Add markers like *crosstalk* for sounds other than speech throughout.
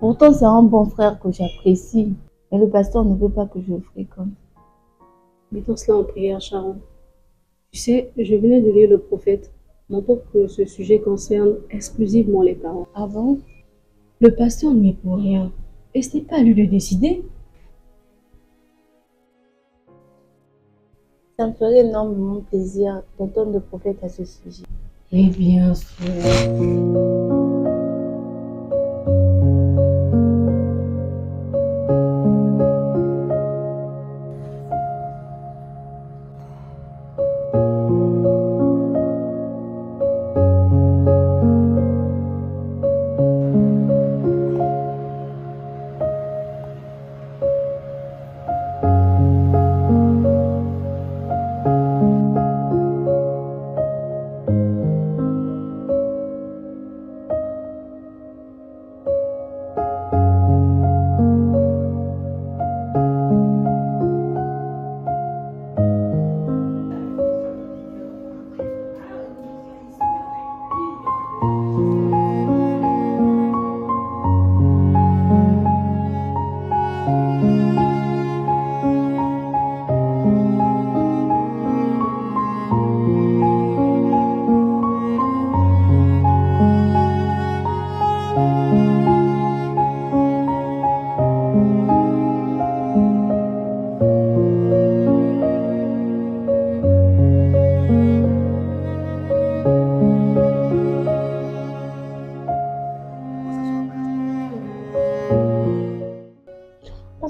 Pourtant, c'est un bon frère que j'apprécie. Mais le pasteur ne veut pas que je le fréquente. Mettons cela en prière, Sharon. Tu sais, je venais de lire le prophète. Montre que ce sujet concerne exclusivement les parents. Avant, Le pasteur n'y est pour rien. Et ce n'est pas à lui de décider. ça me ferait énormément plaisir d'entendre le prophète à ce sujet. Mais bien sûr.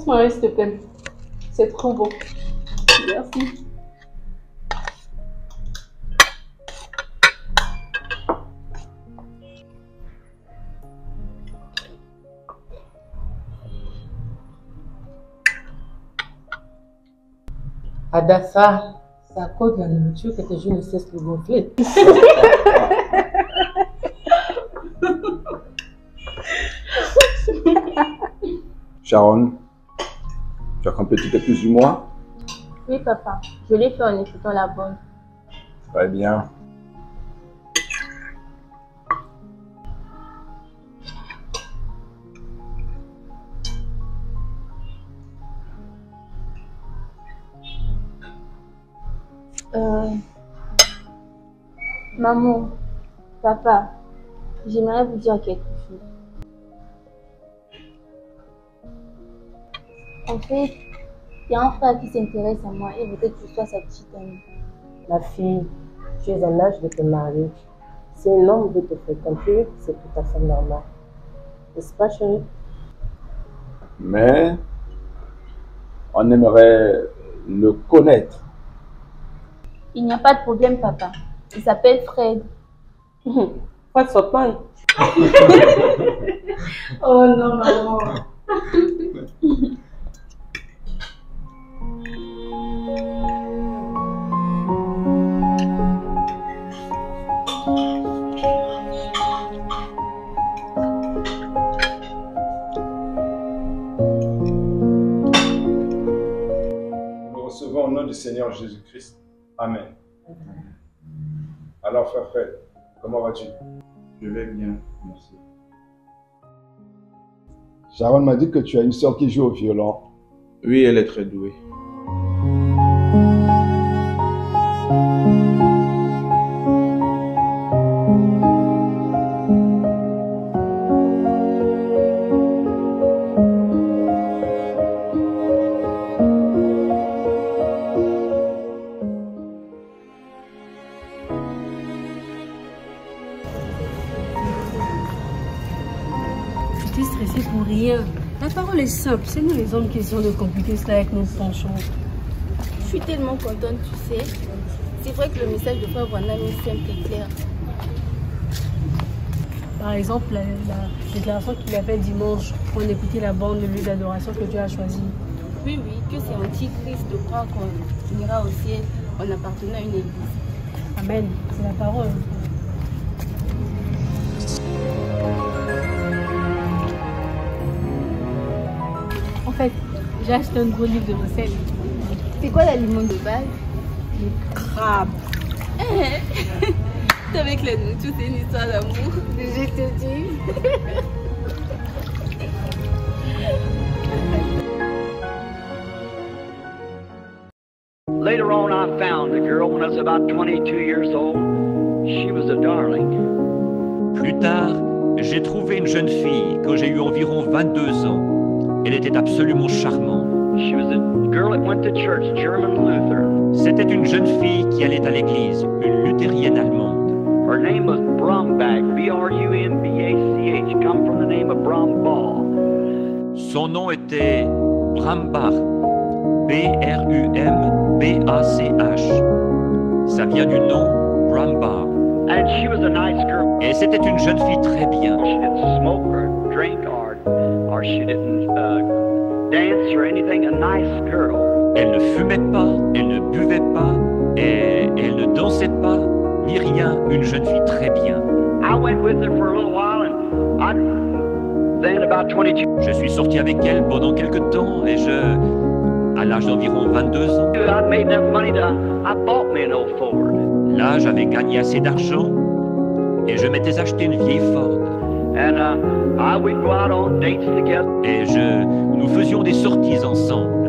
Passe-moi un, s'il te plaît. C'est trop beau. Merci. Adassa, c'est à cause de la nourriture que tes yeux ne cessent de gonfler. *laughs* Sharon, tu as complété tes plus du mois Oui, papa, je l'ai fait en écoutant la bonne. Très bien. Euh, Maman, papa, j'aimerais vous dire quelque En fait, il y a un frère qui s'intéresse à moi et veut que je sois sa petite amie. Ma fille, tu es en âge de te marier. Si un homme veut te fréquenter, c'est tout à fait normal. N'est-ce pas, chérie? Mais on aimerait le connaître. Il n'y a pas de problème, papa. Il s'appelle Fred. Pas de sopan. Oh non, maman. *laughs* au nom du Seigneur Jésus-Christ. Amen. Alors, frère Fred, comment vas-tu? Je vais bien, merci. Sharon m'a dit que tu as une soeur qui joue au violon. Oui, elle est très douée. C'est nous les hommes qui essayons de compliquer cela avec nos penchants. Je suis tellement contente, tu sais. C'est vrai que le message de Frère Branham est simple et clair. Par exemple, la, la déclaration qu'il a faite dimanche pour écouter la bande de lieu d'adoration que tu as choisi. Oui, oui, que c'est antichrist de croire qu'on ira au ciel en appartenant à une église. Amen. C'est la parole. Fait, j'ai acheté un gros livre de recettes. C'est quoi l'aliment de base? Les crabes. *laughs* C'est avec les c'est une histoire d'amour. Je te dis. Later on, I found a girl when I was about 22 years old. She was a darling. Plus tard, j'ai trouvé une jeune fille quand j'ai eu environ 22 ans. Elle était absolument charmante. She was a girl that went to church, German Luther. C'était une jeune fille qui allait à l'église, une luthérienne allemande. Her name was Brumbach, B-R-U-M-B-A-C-H, come from the name of Brumbach. Son nom était Brambach, B-R-U-M-B-A-C-H. Ça vient du nom Brambach. And she was a nice girl. Et c'était une jeune fille très bien. She didn't smoke or drink or, or she didn't uh, dance or anything. A nice girl. Elle ne fumait pas, elle ne buvait pas, et elle ne dansait pas, ni rien. Une jeune fille très bien. I went with her for a little while and I, then about 22, Je suis sorti avec elle pendant quelque temps et je, à l'âge d'environ 22 ans, I'd made enough money to, I bought me an old Ford. là j'avais gagné assez d'argent et je m'étais acheté une vieille Ford. Uh. Et je, nous faisions des sorties ensemble.